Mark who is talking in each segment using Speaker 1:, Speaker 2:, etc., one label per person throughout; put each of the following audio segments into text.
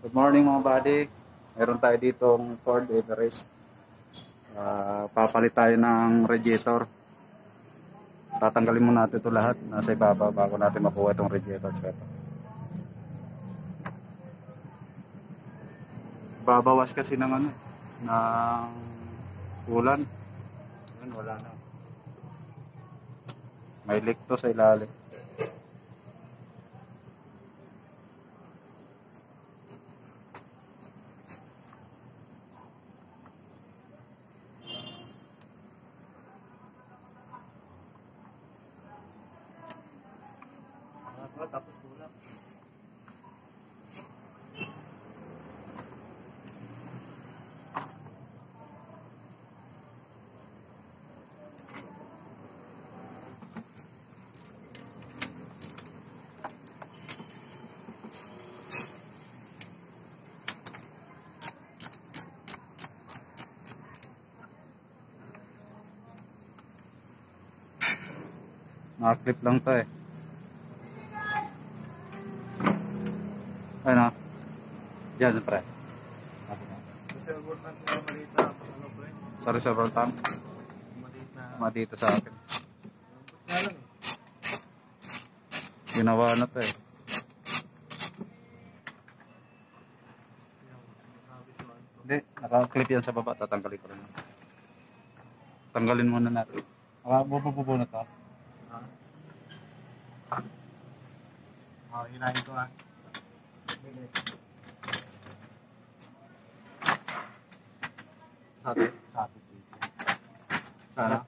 Speaker 1: Good morning mga buddy. Meron tayo ditong Ford Everest. Ah, papalit tayo ng radiator. Tatanggalin muna natin ito lahat. Nasa ibaba bago natin makuha itong radiator. Tsaka ito. Babawas kasi ng ano, ng ulan. Ayun, wala na. May leak to sa ilalim.
Speaker 2: tapos kulang.
Speaker 1: Naka-clip lang to eh. Ano? Diyan, pre.
Speaker 2: Kasi abortan ko na ano pre.
Speaker 1: Sa reservoir tank.
Speaker 2: Malita.
Speaker 1: Mga dito sa akin. Ginawa na to eh. Hindi, naka-clip yan sa baba. Tatanggalin ko rin. Tanggalin muna natin. Naka, bubububo na to.
Speaker 2: Oh, hinahin ko. Bili.
Speaker 1: Sabi?
Speaker 2: Sabi.
Speaker 1: Sana?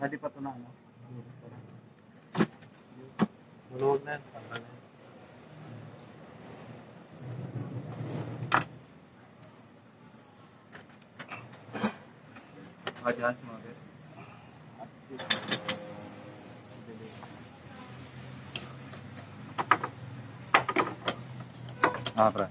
Speaker 1: Pwede pa ito na ano?
Speaker 2: Maluwag na yan. Tanggal na yan.
Speaker 1: Ah, dyan, sumabi. Ah, pre.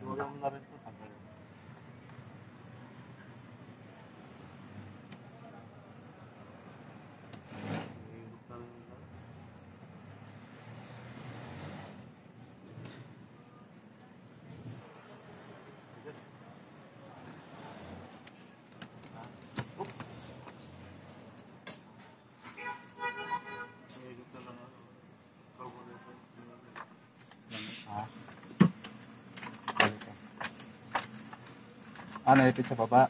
Speaker 2: Wala mo na rin ito. Tanggal. Mahirap na rin yun. Tigas. Mahirap na lang ano. Carburetor.
Speaker 1: Ah. Balik ka. Ano, ipit sa baba?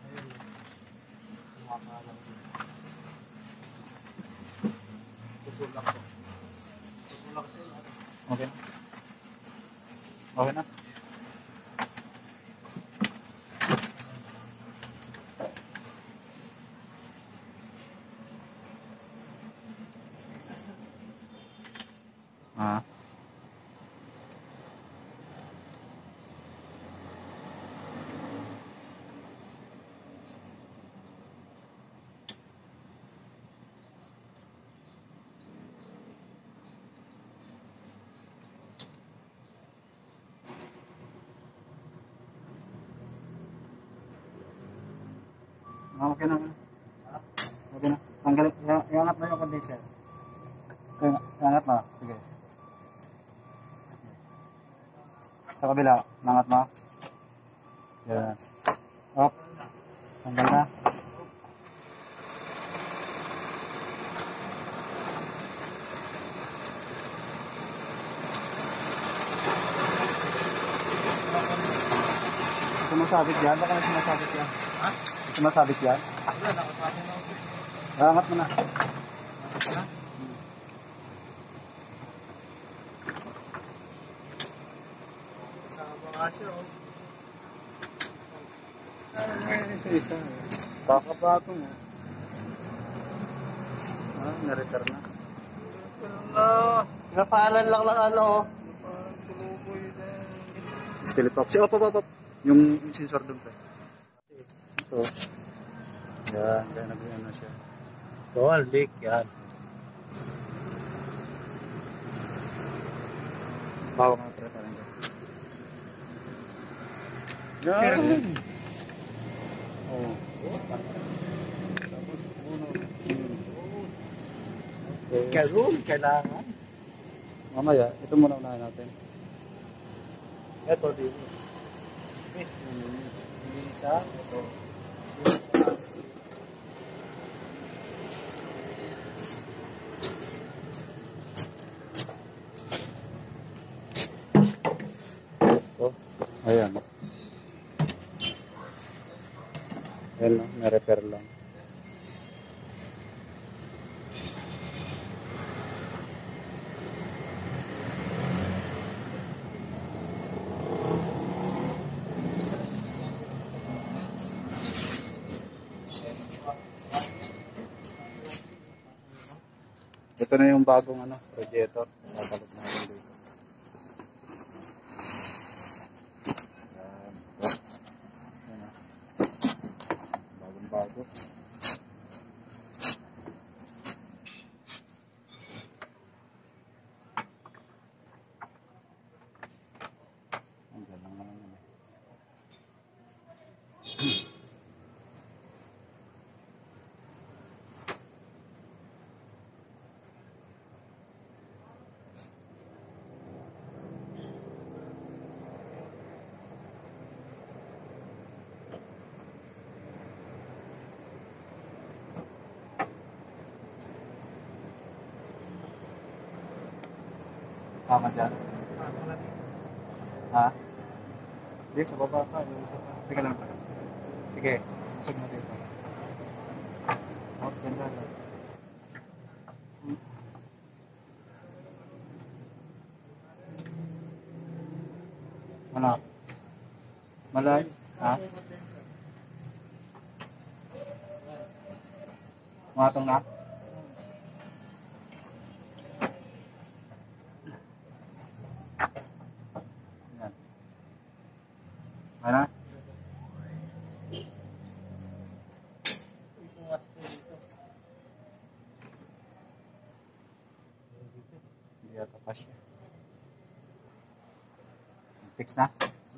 Speaker 1: Okay na. okay na. I- Iangat mo yung condenser. Iangat iangat mo. Sige. Sa kabila. Nangat mo. Yan. Op. Tanggal na. Sumasabit yan? Baka may sumasabit yan.
Speaker 2: Ha?
Speaker 1: Sumasabit yan?
Speaker 2: Wala, nakapatong na ako.
Speaker 1: Iangat mo na.
Speaker 2: Kasama nga siya, oh.
Speaker 1: Kakapatong eh. Ah, na-repair na.
Speaker 2: Wala. Napalan lang ng ano, oh.
Speaker 1: Steel top. Si, op, op, op, op. Yung sensor doon pa. Ito. Yan, kaya nag-ano siya.
Speaker 2: Ito, leak, yan.
Speaker 1: Bawa nga pre, parang. Yan. Oh.
Speaker 2: Tapos, uno.
Speaker 1: Okay.
Speaker 2: Karoon, kailangan.
Speaker 1: Mamaya, ito muna unahin natin.
Speaker 2: Ito, ha, ito.
Speaker 1: Ito. Ayan, no? may repair lang. Ito na yung bagong ano, projector. Papalit natin dito. Yan. Yan ah. Bagong bago. Andiyan lang naman yun eh. Tama dyan. Ha? Hindi, sa baba ka. Yung isa pa. Sige lang. Sige. Usog mo dito. Oh, ganda lang. Hmm. Ano? Malay? Ha? Matong na? Yata pa siya. Fix na?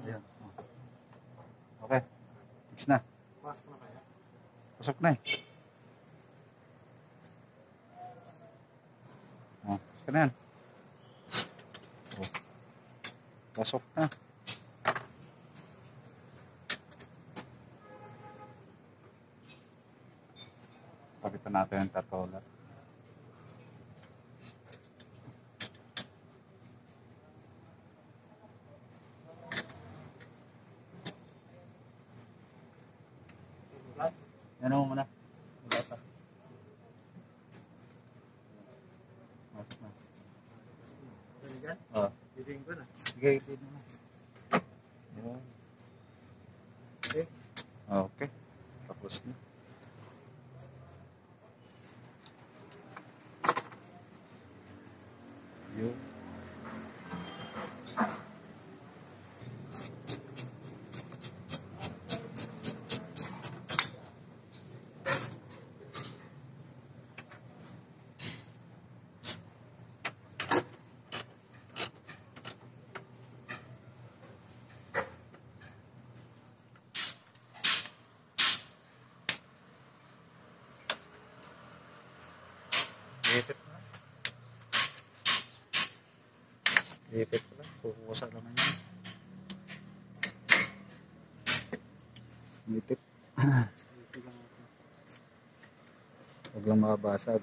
Speaker 1: Ayan. Okay. Fix na.
Speaker 2: Pasok na kaya?
Speaker 1: Pasok na eh. Oh, pasok na yan. Oh. Pasok na. Pakitan natin ang tatola. Yan mo muna. Wala pa. Masok na.
Speaker 2: Ano dyan?
Speaker 1: Oh.
Speaker 2: Titingin ko na.
Speaker 1: Sige, itin mo na. Yun.
Speaker 2: Okay.
Speaker 1: Okay. Tapos na. Ipit ko lang. Kukusa naman yan. Ipit. Huwag lang makabasag.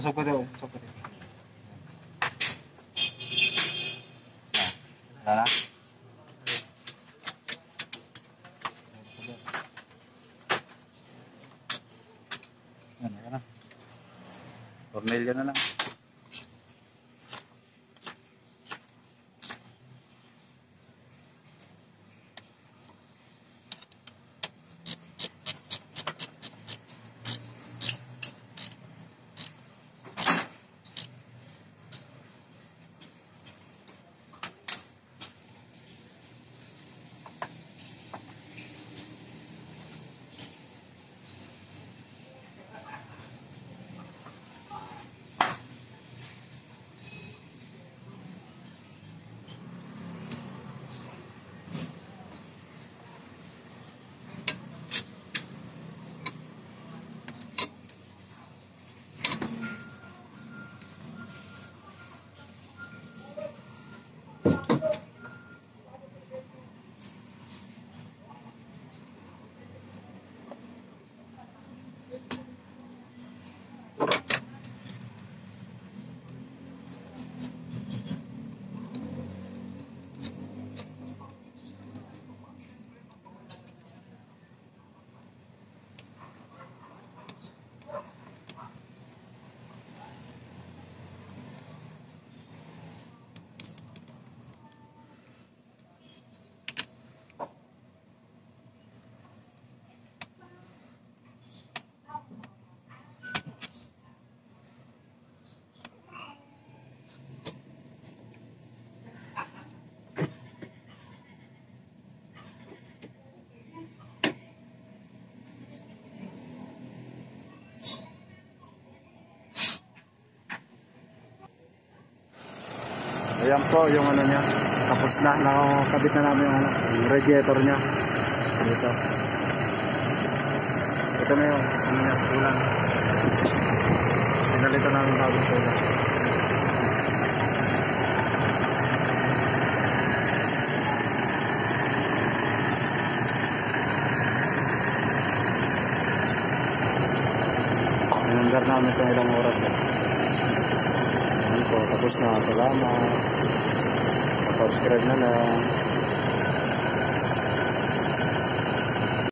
Speaker 1: Busog pa daw, busog pa daw. Na? Tornilyo na lang. Ayan po yung ano niya. Tapos na, nakakabit na namin yung, ano, yung radiator niya. Dito. Ito na yung ano niya, ulan. Pinalito namin bagong ulan. Inundar namin ito ilang oras eh. Ayan po, tapos na. Salamat. Subscribe na lang.